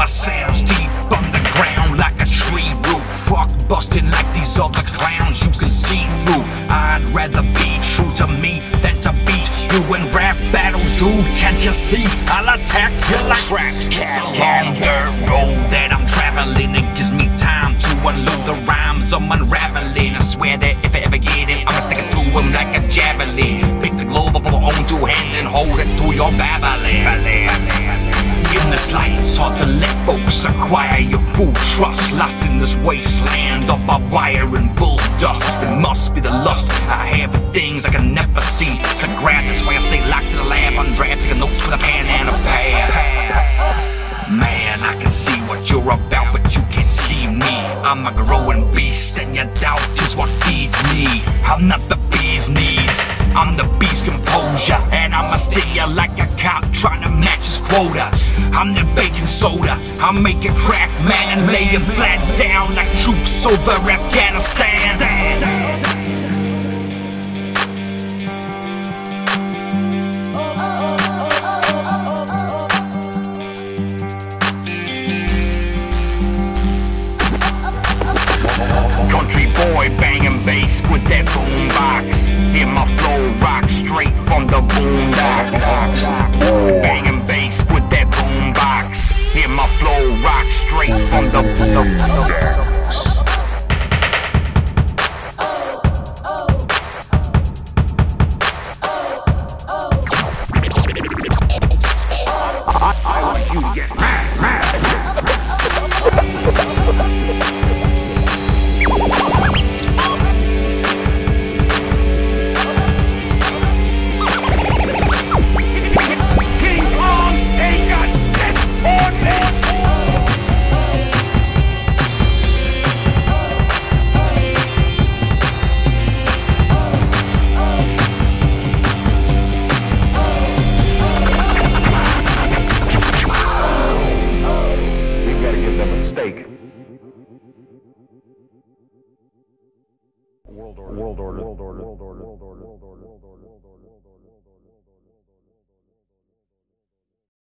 My sound's deep underground like a tree root. Fuck busting like these other clowns you can see through. I'd rather be true to me than to beat you in rap battles, dude. Can't you see? I'll attack you like trapped cat. It's a long dirt road that I'm traveling. It gives me time to unload the rhymes I'm unraveling. I swear that if I ever get it, I'ma stick it through him like a javelin. Pick the globe up with my own two hands and hold it to your babbling. In this life, it's hard to let folks acquire your full trust. Lost in this wasteland of barbed wire and bull dust. It must be the lust I have for things I can never see. To grab, that's why I stay locked in the lab, undraft, taking notes with a pen and a pad. Man, I can see what you're about, but you can't see me. I'm a growing beast, and your doubt is what feeds me. I'm not the bee's knees. I'm the beast composure, and I'ma stay like a cop trying to match his quota. I'm the baking soda, I'm making crack, man, and laying flat down like troops over Afghanistan. Country boy banging bass with that boombox. I want you to get mad, mad. World order. World order. World order. World order. World order. World order.